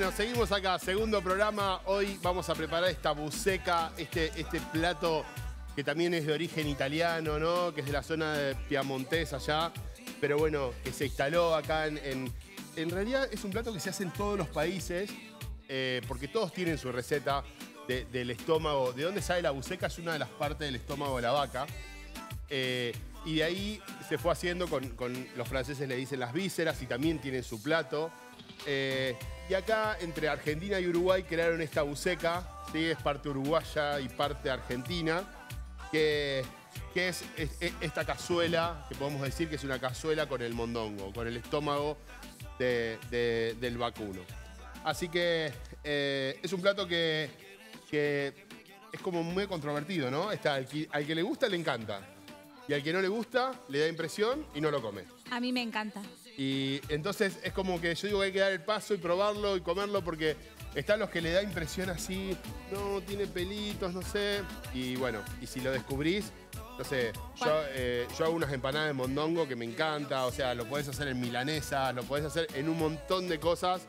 Bueno, seguimos acá, segundo programa. Hoy vamos a preparar esta buceca, este, este plato que también es de origen italiano, ¿no? Que es de la zona de Piamontés allá, pero bueno, que se instaló acá en... En, realidad es un plato que se hace en todos los países, eh, porque todos tienen su receta del estómago. ¿De dónde sale la buceca? Es una de las partes del estómago de la vaca. Eh, y de ahí se fue haciendo con, los franceses le dicen las vísceras y también tienen su plato. Eh, y acá entre Argentina y Uruguay crearon esta buceca, ¿sí? es parte uruguaya y parte argentina, que, es, esta cazuela, que podemos decir que es una cazuela con el mondongo, con el estómago del vacuno. Así que eh, es un plato que, es como muy controvertido, ¿no? Está, al que le gusta le encanta. Y al que no le gusta, le da impresión y no lo come. A mí me encanta. Y entonces es como que yo digo que hay que dar el paso y probarlo y comerlo porque están los que le da impresión así, no, tiene pelitos, no sé. Y bueno, y si lo descubrís, no sé, yo, eh, yo, hago unas empanadas de mondongo que me encanta, o sea, lo podés hacer en milanesa, lo podés hacer en un montón de cosas.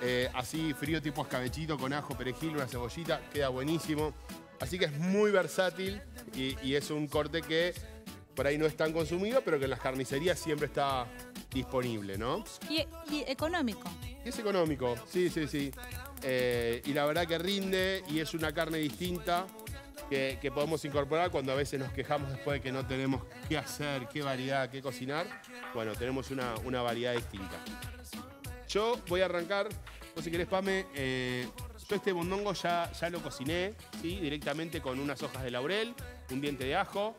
Eh, así frío tipo escabechito con ajo, perejil, una cebollita, queda buenísimo. Así que es muy versátil y es un corte que por ahí no es tan consumido, pero que en las carnicerías siempre está disponible, ¿no? Y, económico. es económico, sí, sí, sí. Eh, y la verdad que rinde y es una carne distinta que, podemos incorporar cuando a veces nos quejamos después de que no tenemos qué hacer, qué variedad, qué cocinar. Bueno, tenemos una, variedad distinta. Yo voy a arrancar, no si querés, Pame, eh, yo este mondongo ya, ya lo cociné, ¿sí? directamente con unas hojas de laurel, un diente de ajo,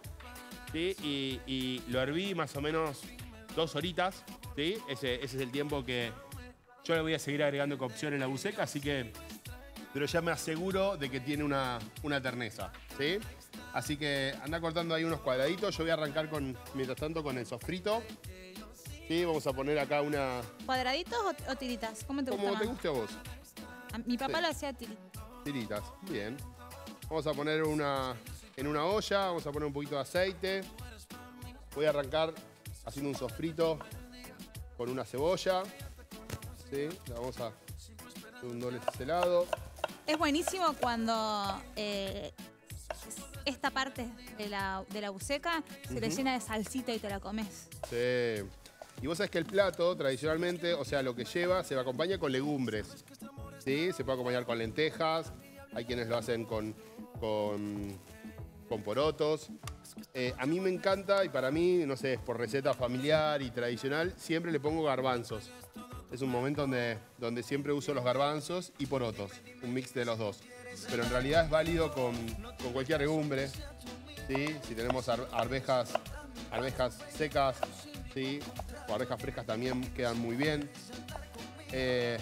y, lo herví más o menos dos horitas, ¿sí? Ese, es el tiempo que yo le voy a seguir agregando cocción en la buceca, así que... Pero ya me aseguro de que tiene una, una terneza, ¿sí? Así que anda cortando ahí unos cuadraditos. Yo voy a arrancar con, mientras tanto con el sofrito. Sí, vamos a poner acá una... ¿Cuadraditos o, tiritas? ¿Cómo te gusta Como te guste a vos. mi papá lo hacía tiritas. Tiritas, bien. Vamos a poner una, en una olla, vamos a poner un poquito de aceite. Voy a arrancar haciendo un sofrito con una cebolla. ¿Sí? La vamos a hacer un doble este lado. Es buenísimo cuando eh, esta parte de la, de buceca se le llena de salsita y te la comes. Sí. Y vos sabés que el plato, tradicionalmente, o sea, lo que lleva, se acompaña con legumbres. ¿Sí? Se puede acompañar con lentejas. Hay quienes lo hacen con, con con porotos. Eh, a mí me encanta y para mí, no sé, es por receta familiar y tradicional, siempre le pongo garbanzos. Es un momento donde, donde siempre uso los garbanzos y porotos, un mix de los dos. Pero en realidad es válido con, cualquier legumbre, ¿sí? Si tenemos arvejas, arvejas secas, ¿sí? O arvejas frescas también quedan muy bien. Eh,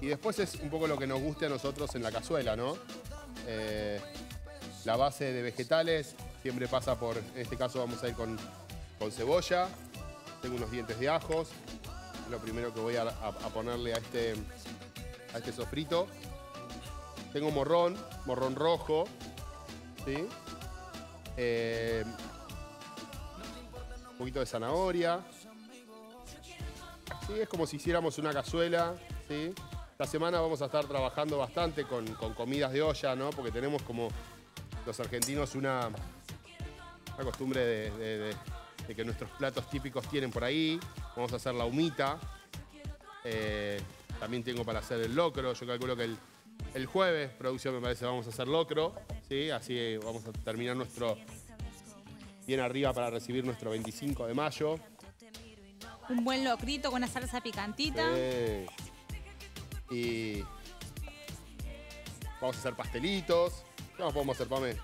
y después es un poco lo que nos guste a nosotros en la cazuela, ¿no? Eh, la base de vegetales siempre pasa por, en este caso vamos a ir con, con cebolla. Tengo unos dientes de ajos. Lo primero que voy a, ponerle a este, a este sofrito. Tengo morrón, morrón rojo. ¿sí? Eh, un poquito de zanahoria. ¿sí? Es como si hiciéramos una cazuela. ¿sí? Esta semana vamos a estar trabajando bastante con, con comidas de olla, ¿no? Porque tenemos como los argentinos una, costumbre de, que nuestros platos típicos tienen por ahí. Vamos a hacer la humita. Eh, también tengo para hacer el locro. Yo calculo que el, jueves, producción me parece, vamos a hacer locro. ¿sí? Así vamos a terminar nuestro bien arriba para recibir nuestro 25 de mayo. Un buen locrito con una salsa picantita. Y vamos a hacer pastelitos. ¿Qué podemos hacer, Pame?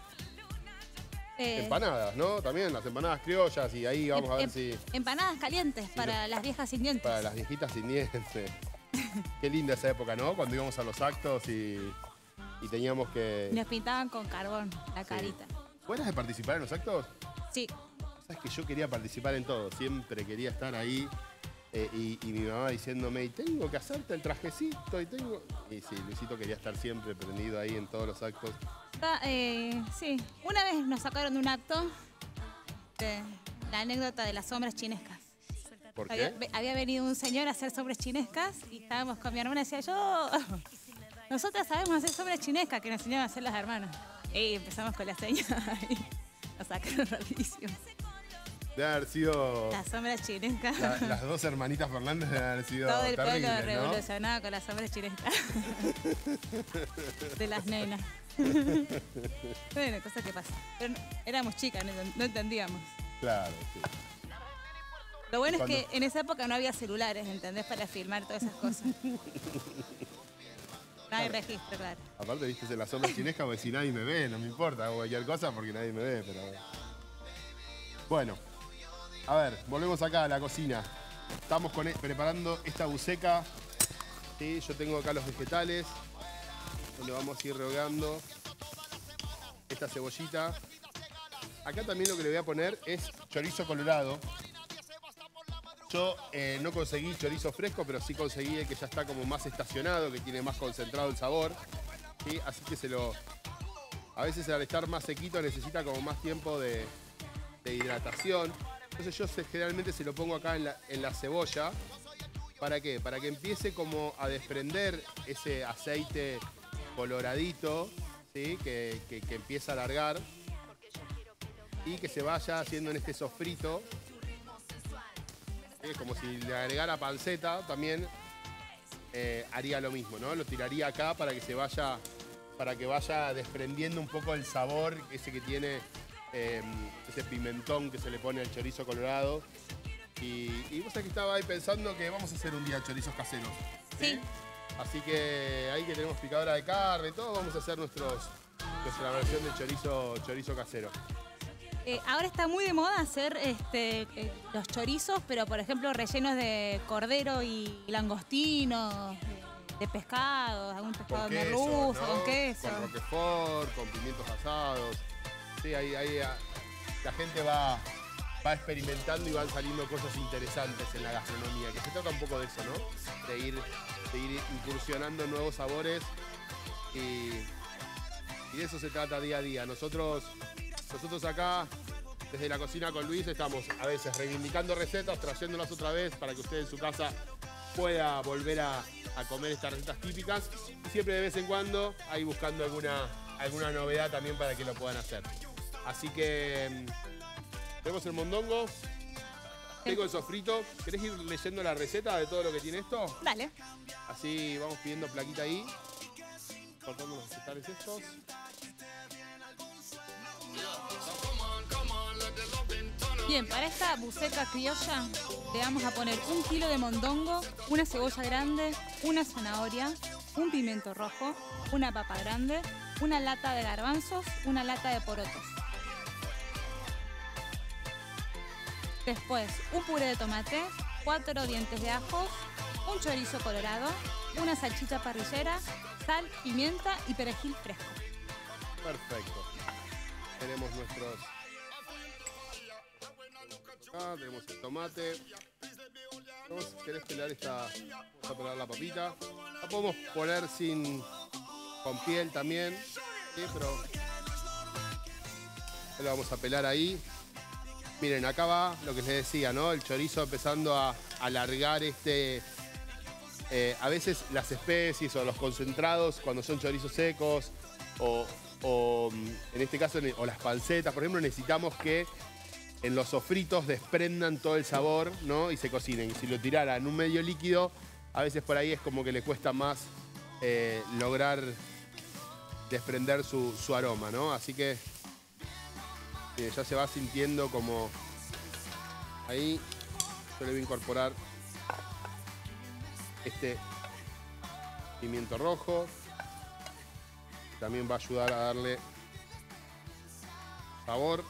Eh, empanadas, ¿no? También las empanadas criollas y ahí vamos a ver em, si... Empanadas calientes para las viejas sin dientes. Para las viejitas sin dientes. Qué linda esa época, ¿no? Cuando íbamos a los actos y, teníamos que... Nos pintaban con carbón la carita. ¿Buenas de participar en los actos? Sí. Sabes que yo quería participar en todo, siempre quería estar ahí eh, y, mi mamá diciéndome, tengo que hacerte el trajecito y tengo... Y sí, Luisito quería estar siempre prendido ahí en todos los actos. Eh, sí, una vez nos sacaron de un acto la anécdota de las sombras chinescas. ¿Por Había, qué? ve- había venido un señor a hacer sombras chinescas y estábamos con mi hermana y decía, yo, nosotras sabemos hacer sombras chinescas que nos enseñaban a hacer las hermanas. Y empezamos con las señas y nos sacaron rapidísimo. Debe haber sido. Las sombras chinescas. la- las dos hermanitas Fernández deben haber sido Todo el pueblo ¿no? revolucionado con las sombras chinescas. de las nenas. bueno, cosas que. Pero no- éramos chicas, no, no entendíamos. Claro, sí. Lo bueno Cuando- es que en esa época no había celulares, ¿entendés? Para filmar todas esas cosas. No hay registro, claro. Aparte, viste, en la sombra chinesca, porque si nadie me ve, no me importa, hago cualquier cosa porque nadie me ve, pero. Bueno, a ver, volvemos acá a la cocina. Estamos con- e, preparando esta buceca. Sí, yo tengo acá los vegetales, donde vamos a ir rehogando esta cebollita. Acá también lo que le voy a poner es chorizo colorado. Yo eh, no conseguí chorizo fresco, pero sí conseguí el que ya está como más estacionado, que tiene más concentrado el sabor. ¿sí? Así que se lo. A veces al estar más sequito necesita como más tiempo de, hidratación. Entonces yo generalmente se lo pongo acá en la, en la cebolla. ¿Para qué? Para que empiece como a desprender ese aceite coloradito, ¿sí? que, que- que empieza a alargar. Y que se vaya haciendo en este sofrito. Es como si le agregara panceta también eh, haría lo mismo, ¿no? Lo tiraría acá para que se vaya, para que vaya desprendiendo un poco el sabor ese que tiene eh, ese pimentón que se le pone al chorizo colorado. Y, y vos que estaba ahí pensando que vamos a hacer un día chorizos caseros. Sí. Así que ahí que tenemos picadora de carne, todo, vamos a hacer nuestros, nuestra versión de chorizo, chorizo casero. Eh, ahora está muy de moda hacer este, eh, los chorizos, pero por ejemplo rellenos de cordero y langostino, de, de pescado, algún pescado queso, merluzo, ¿no? con queso. Con roquefort, con pimientos asados. Sí, ahí, ahí ah, la gente va, va experimentando y van saliendo cosas interesantes en la gastronomía, que se trata un poco de eso, ¿no? De ir, de ir incursionando nuevos sabores y, y de eso se trata día a día. Nosotros, nosotros acá, desde la cocina con Luis, estamos a veces reivindicando recetas, trayéndolas otra vez para que usted en su casa pueda volver a, a comer estas recetas típicas. Y siempre de vez en cuando ahí buscando alguna, alguna novedad también para que lo puedan hacer. Así que mm, tenemos el mondongo, tengo el sofrito. ¿Querés ir leyendo la receta de todo lo que tiene esto? Dale. Así vamos pidiendo plaquita ahí. Cortando los vegetales estos. Bien, para esta buceca criolla le vamos a poner un kilo de mondongo, una cebolla grande, una zanahoria, un pimiento rojo, una papa grande, una lata de garbanzos, una lata de porotos. Después, un puré de tomate, cuatro dientes de ajos, un chorizo colorado, una salchicha parrillera, sal, pimienta y perejil fresco. Perfecto. Tenemos nuestros. Acá tenemos el tomate. ¿Querés pelar esta? Vamos a pelar la papita. La podemos poner sin. con piel también. Sí, pero. La vamos a pelar ahí. Miren, acá va lo que les decía, ¿no? El chorizo empezando a alargar este. eh, a veces las especies o los concentrados, cuando son chorizos secos, o, o, mm, en este caso, o las pancetas, por ejemplo, necesitamos que en los sofritos desprendan todo el sabor, ¿no? Y se cocinen. Si lo tirara en un medio líquido, a veces por ahí es como que le cuesta más eh, lograr desprender su aroma, ¿no? Así que miren, ya se va sintiendo como ahí. Yo le voy a incorporar este pimiento rojo. También va a ayudar a darle sabor.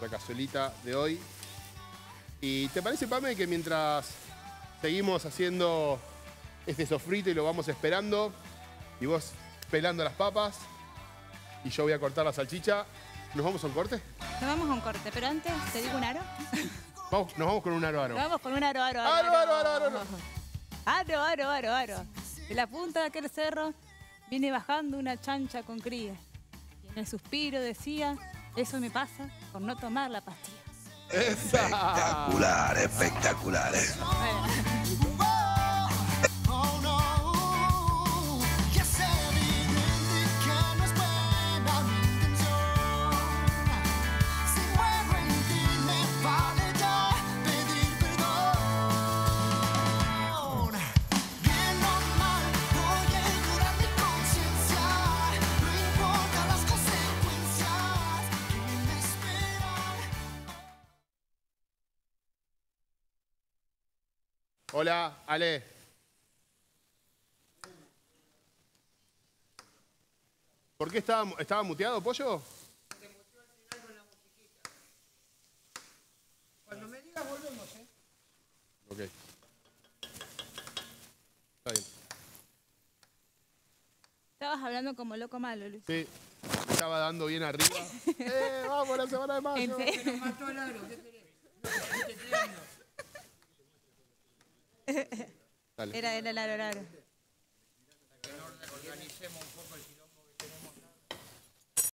La cazuelita de hoy. ¿Y te parece, Pame, que mientras seguimos haciendo este sofrito y lo vamos esperando, y vos pelando las papas, y yo voy a cortar la salchicha, ¿nos vamos a un corte? Nos vamos a un corte, pero antes te digo un aro. Vamos, nos vamos con un aro aro. Nos vamos con un aro, aro, Aro, aro, aro, aro, aro. Aro, aro, aro, aro. De la punta de aquel cerro viene bajando una chancha con cría. Y en el suspiro decía, eso me pasa por no tomar la pastilla. Espectacular, espectacular. eh. Hola, Ale. ¿Por qué estaba, estaba muteado, pollo? Cuando me digas volvemos, ¿eh? Ok. Está bien. Estabas hablando como loco malo, Luis. Sí, me estaba dando bien arriba. ¡Eh, vamos, la semana de mayo! Nos mató el aro, ¿qué querés? ¿Qué te? Dale. Era, era el. Organicemos un poco el